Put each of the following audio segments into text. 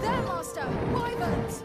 There, Master! Wyverns!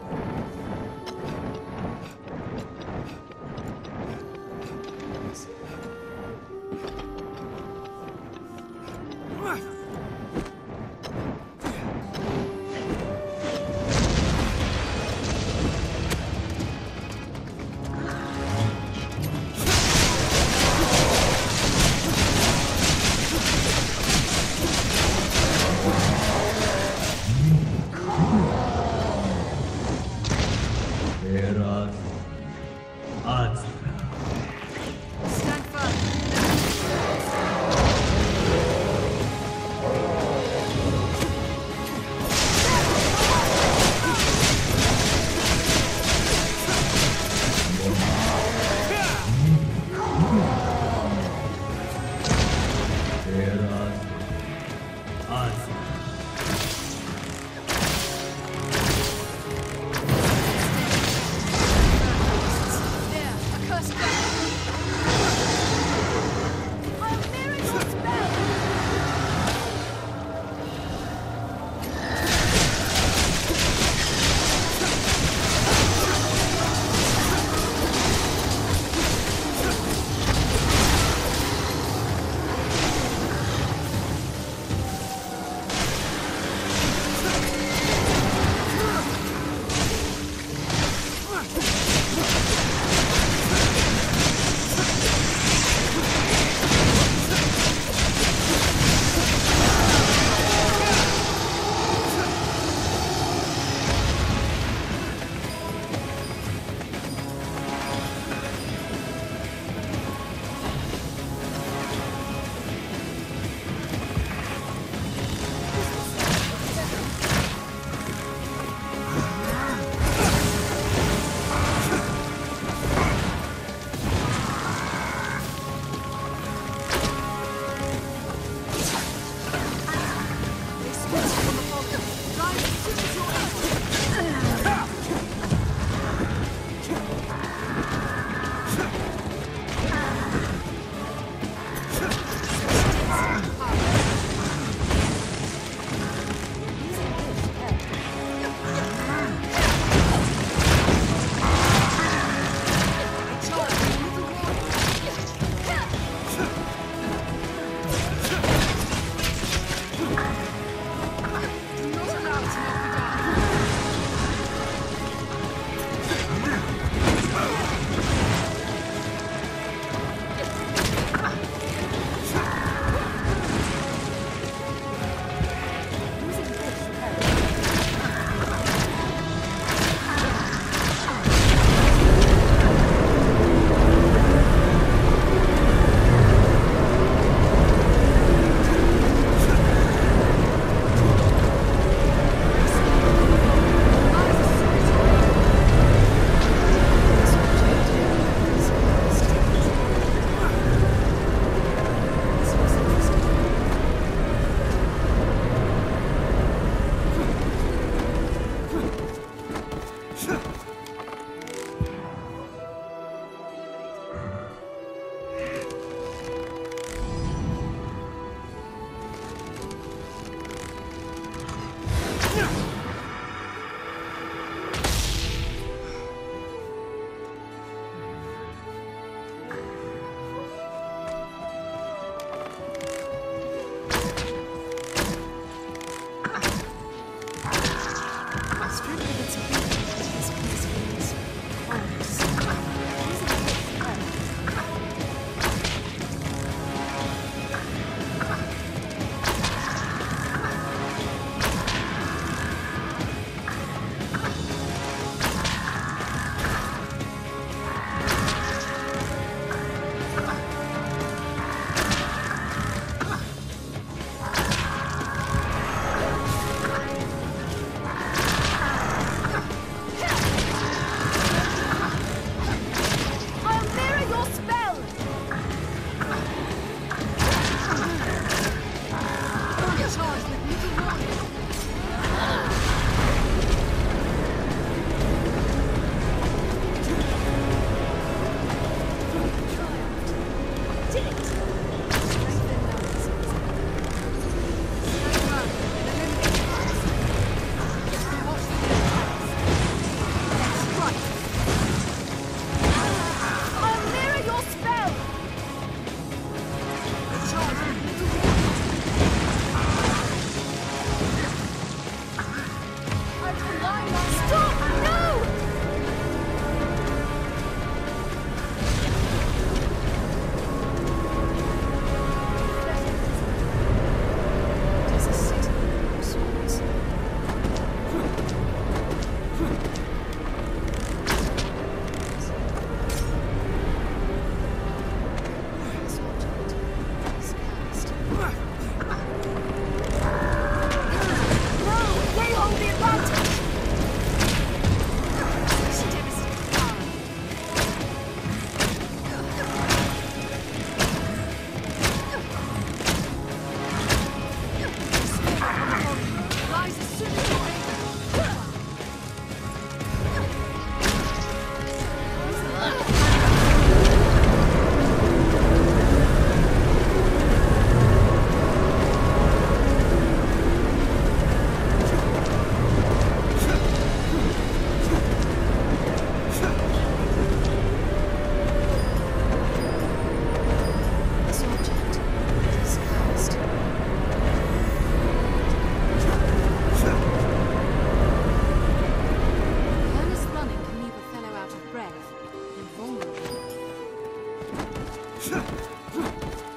是是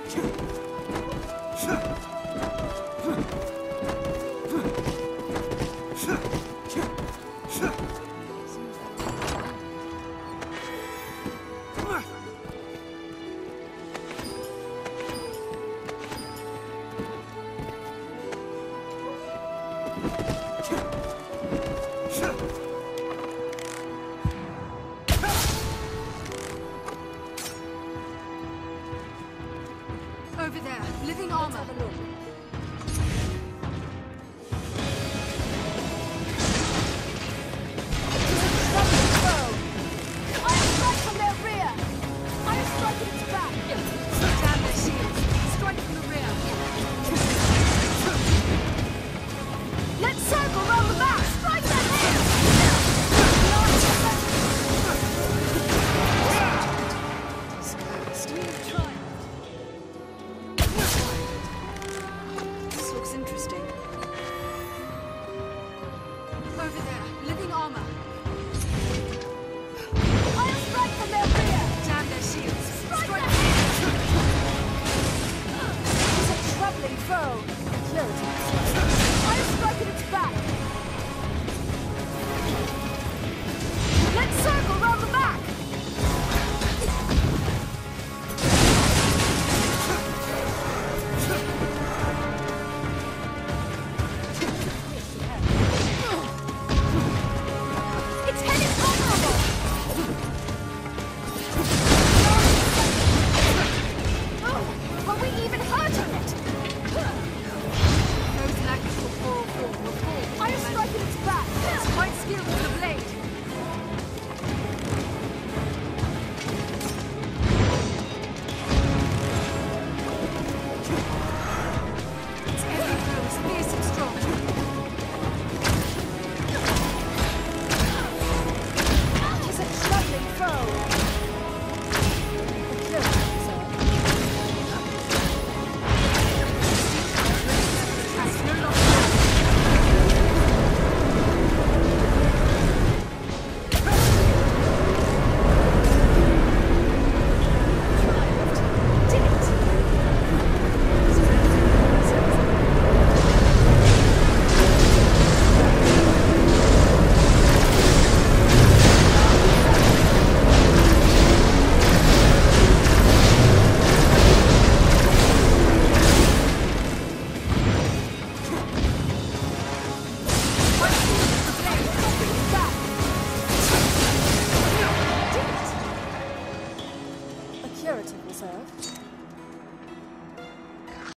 是是是是是